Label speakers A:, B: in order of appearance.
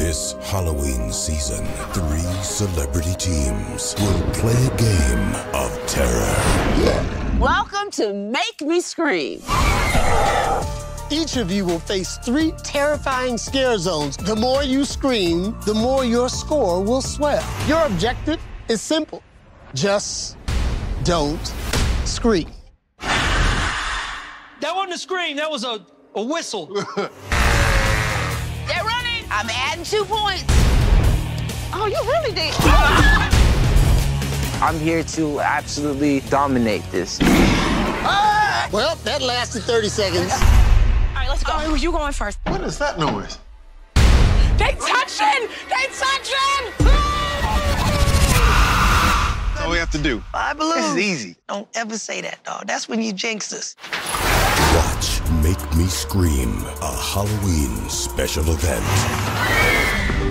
A: This Halloween season, three celebrity teams will play a game of terror.
B: Welcome to Make Me Scream.
C: Each of you will face three terrifying scare zones. The more you scream, the more your score will swell. Your objective is simple just don't scream.
D: That wasn't a scream, that was a, a whistle.
B: They're running. I'm adding two points. Oh, you really did.
E: I'm here to absolutely dominate this.
C: Well, that lasted 30 seconds.
B: All right, let's go.
F: Oh, you going first.
G: What is that noise?
B: They touching. They touching.
G: That's all we have to do.
F: I believe.
G: This is easy.
F: Don't ever say that, dog. That's when you jinx us.
A: Me Scream, a Halloween special event.